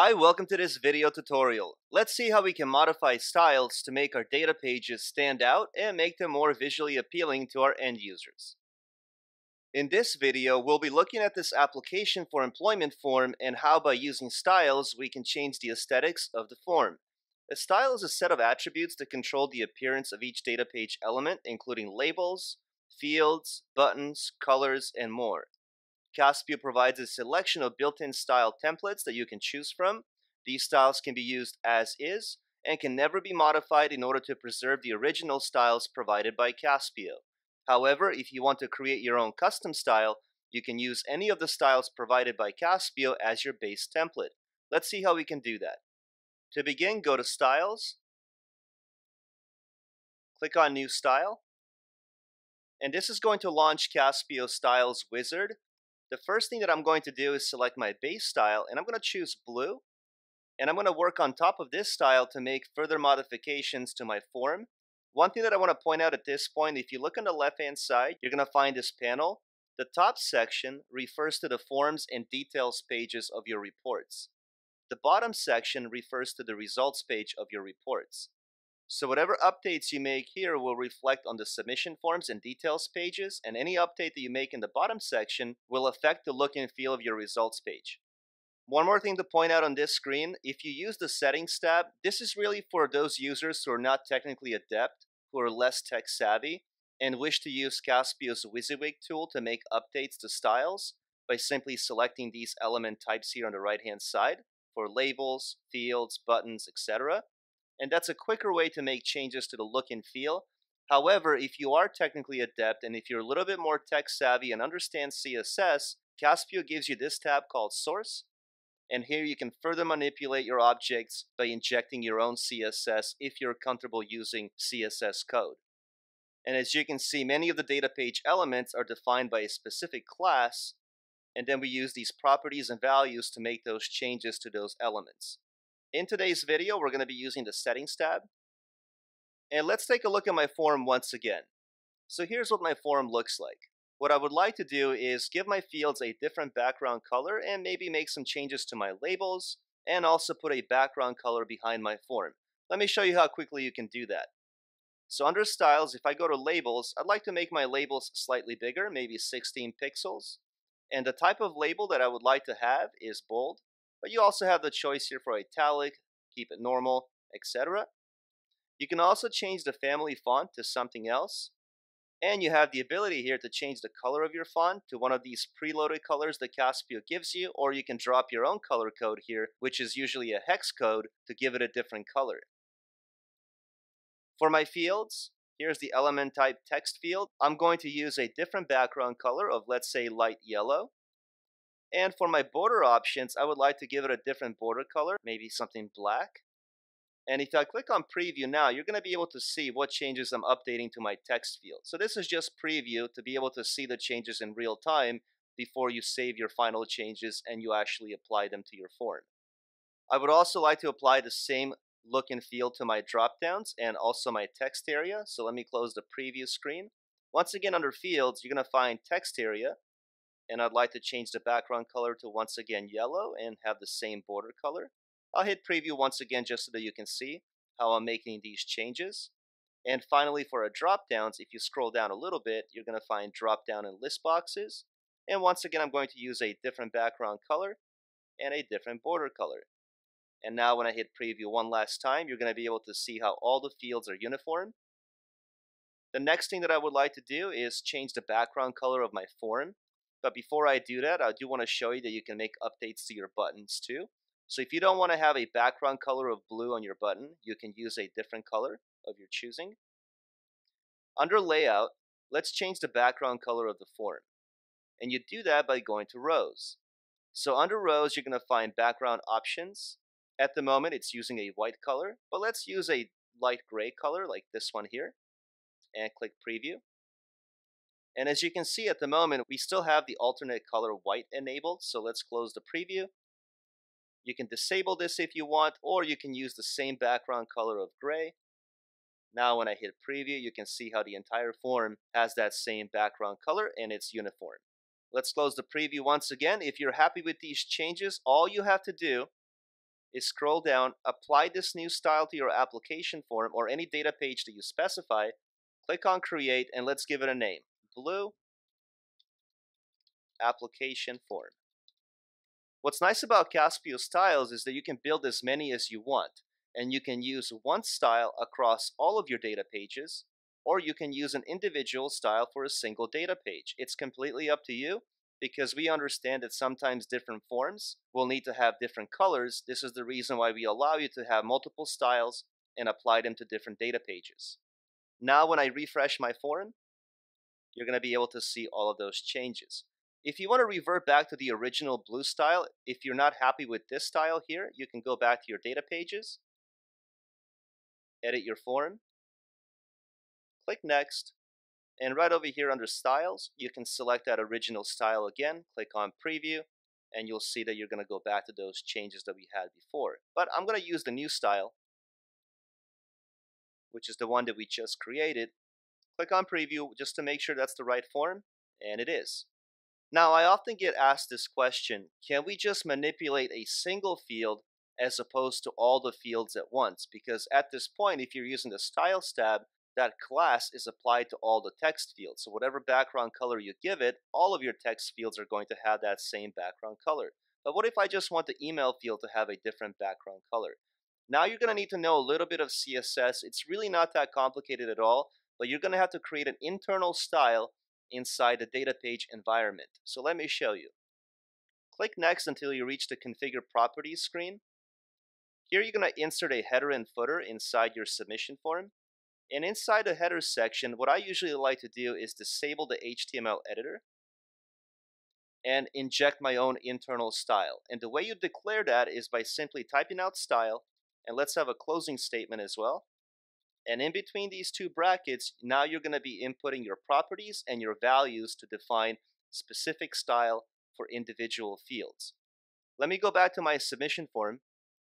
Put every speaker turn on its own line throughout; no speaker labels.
Hi, welcome to this video tutorial. Let's see how we can modify styles to make our data pages stand out and make them more visually appealing to our end users. In this video, we'll be looking at this application for employment form and how by using styles we can change the aesthetics of the form. A style is a set of attributes that control the appearance of each data page element, including labels, fields, buttons, colors, and more. Caspio provides a selection of built-in style templates that you can choose from. These styles can be used as is and can never be modified in order to preserve the original styles provided by Caspio. However, if you want to create your own custom style, you can use any of the styles provided by Caspio as your base template. Let's see how we can do that. To begin, go to Styles, click on New Style, and this is going to launch Caspio Styles Wizard. The first thing that I'm going to do is select my base style and I'm going to choose blue and I'm going to work on top of this style to make further modifications to my form. One thing that I want to point out at this point, if you look on the left hand side, you're going to find this panel. The top section refers to the forms and details pages of your reports. The bottom section refers to the results page of your reports. So whatever updates you make here will reflect on the submission forms and details pages, and any update that you make in the bottom section will affect the look and feel of your results page. One more thing to point out on this screen, if you use the settings tab, this is really for those users who are not technically adept, who are less tech savvy, and wish to use Caspio's WYSIWYG tool to make updates to styles by simply selecting these element types here on the right hand side for labels, fields, buttons, etc and that's a quicker way to make changes to the look and feel. However, if you are technically adept and if you're a little bit more tech savvy and understand CSS, Caspio gives you this tab called Source, and here you can further manipulate your objects by injecting your own CSS if you're comfortable using CSS code. And as you can see, many of the data page elements are defined by a specific class, and then we use these properties and values to make those changes to those elements. In today's video, we're going to be using the Settings tab. And let's take a look at my form once again. So here's what my form looks like. What I would like to do is give my fields a different background color and maybe make some changes to my labels and also put a background color behind my form. Let me show you how quickly you can do that. So under styles, if I go to labels, I'd like to make my labels slightly bigger, maybe 16 pixels. And the type of label that I would like to have is bold. But you also have the choice here for italic, keep it normal, etc. You can also change the family font to something else. And you have the ability here to change the color of your font to one of these preloaded colors that Caspio gives you, or you can drop your own color code here, which is usually a hex code, to give it a different color. For my fields, here's the element type text field. I'm going to use a different background color of let's say light yellow. And for my border options, I would like to give it a different border color, maybe something black. And if I click on preview now, you're going to be able to see what changes I'm updating to my text field. So this is just preview to be able to see the changes in real time before you save your final changes and you actually apply them to your form. I would also like to apply the same look and feel to my dropdowns and also my text area. So let me close the preview screen. Once again, under fields, you're going to find text area and I'd like to change the background color to once again yellow and have the same border color. I'll hit preview once again just so that you can see how I'm making these changes. And finally for our drop downs, if you scroll down a little bit, you're going to find drop down and list boxes. And once again, I'm going to use a different background color and a different border color. And now when I hit preview one last time, you're going to be able to see how all the fields are uniform. The next thing that I would like to do is change the background color of my form. But before I do that, I do want to show you that you can make updates to your buttons too. So if you don't want to have a background color of blue on your button, you can use a different color of your choosing. Under layout, let's change the background color of the form. And you do that by going to rows. So under rows, you're going to find background options. At the moment, it's using a white color, but let's use a light gray color like this one here and click preview. And as you can see at the moment, we still have the alternate color white enabled. So let's close the preview. You can disable this if you want, or you can use the same background color of gray. Now when I hit preview, you can see how the entire form has that same background color and it's uniform. Let's close the preview once again. If you're happy with these changes, all you have to do is scroll down, apply this new style to your application form or any data page that you specify, click on create and let's give it a name. Blue application form. What's nice about Caspio styles is that you can build as many as you want and you can use one style across all of your data pages or you can use an individual style for a single data page. It's completely up to you because we understand that sometimes different forms will need to have different colors. This is the reason why we allow you to have multiple styles and apply them to different data pages. Now when I refresh my form, you're going to be able to see all of those changes. If you want to revert back to the original blue style, if you're not happy with this style here, you can go back to your data pages, edit your form, click next, and right over here under styles, you can select that original style again, click on preview, and you'll see that you're going to go back to those changes that we had before. But I'm going to use the new style, which is the one that we just created. Click on preview just to make sure that's the right form, and it is. Now, I often get asked this question, can we just manipulate a single field as opposed to all the fields at once? Because at this point, if you're using the Styles tab, that class is applied to all the text fields. So whatever background color you give it, all of your text fields are going to have that same background color. But what if I just want the email field to have a different background color? Now you're going to need to know a little bit of CSS. It's really not that complicated at all, but you're going to have to create an internal style inside the data page environment. So let me show you. Click next until you reach the configure properties screen. Here you're going to insert a header and footer inside your submission form. And inside the header section, what I usually like to do is disable the HTML editor and inject my own internal style. And the way you declare that is by simply typing out style, and let's have a closing statement as well. And in between these two brackets, now you're going to be inputting your properties and your values to define specific style for individual fields. Let me go back to my submission form.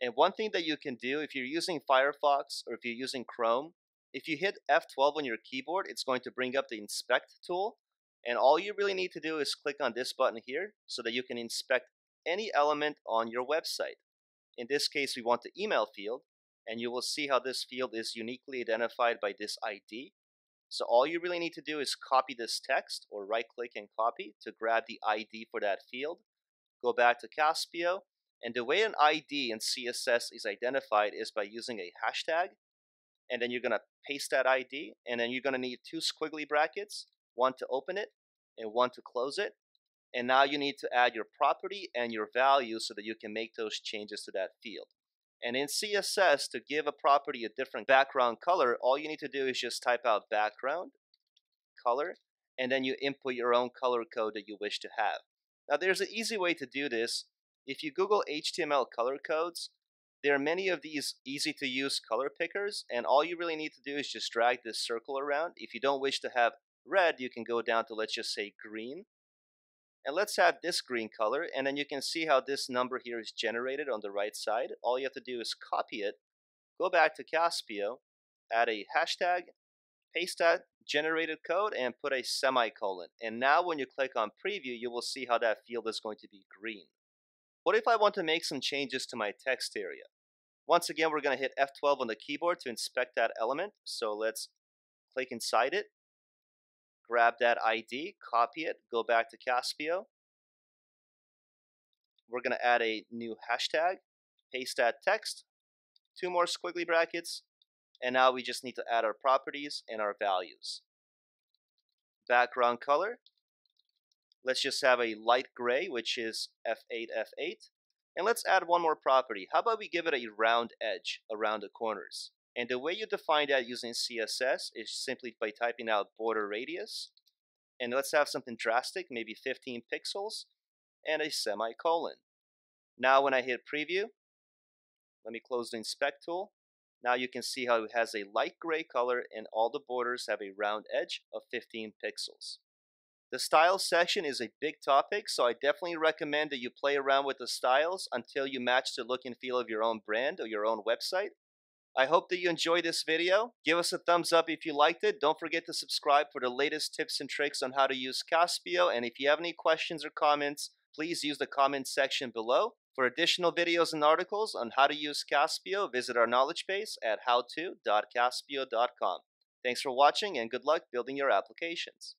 And one thing that you can do if you're using Firefox or if you're using Chrome, if you hit F12 on your keyboard, it's going to bring up the inspect tool. And all you really need to do is click on this button here so that you can inspect any element on your website. In this case, we want the email field and you will see how this field is uniquely identified by this ID. So all you really need to do is copy this text or right click and copy to grab the ID for that field. Go back to Caspio and the way an ID in CSS is identified is by using a hashtag and then you're going to paste that ID and then you're going to need two squiggly brackets, one to open it and one to close it. And now you need to add your property and your value so that you can make those changes to that field. And in CSS, to give a property a different background color, all you need to do is just type out background color, and then you input your own color code that you wish to have. Now there's an easy way to do this. If you Google HTML color codes, there are many of these easy to use color pickers, and all you really need to do is just drag this circle around. If you don't wish to have red, you can go down to let's just say green, and let's have this green color, and then you can see how this number here is generated on the right side. All you have to do is copy it, go back to Caspio, add a hashtag, paste that generated code, and put a semicolon. And now when you click on preview, you will see how that field is going to be green. What if I want to make some changes to my text area? Once again, we're going to hit F12 on the keyboard to inspect that element. So let's click inside it, grab that ID, copy it, go back to Caspio. We're going to add a new hashtag, paste that text, two more squiggly brackets, and now we just need to add our properties and our values. Background color, let's just have a light gray, which is F8, F8. And let's add one more property. How about we give it a round edge around the corners? And the way you define that using CSS is simply by typing out border radius. And let's have something drastic, maybe 15 pixels, and a semicolon. Now when I hit preview, let me close the inspect tool. Now you can see how it has a light gray color and all the borders have a round edge of 15 pixels. The styles section is a big topic, so I definitely recommend that you play around with the styles until you match the look and feel of your own brand or your own website. I hope that you enjoyed this video. Give us a thumbs up if you liked it. Don't forget to subscribe for the latest tips and tricks on how to use Caspio. And if you have any questions or comments, please use the comment section below. For additional videos and articles on how to use Caspio, visit our knowledge base at howto.caspio.com. Thanks for watching and good luck building your applications.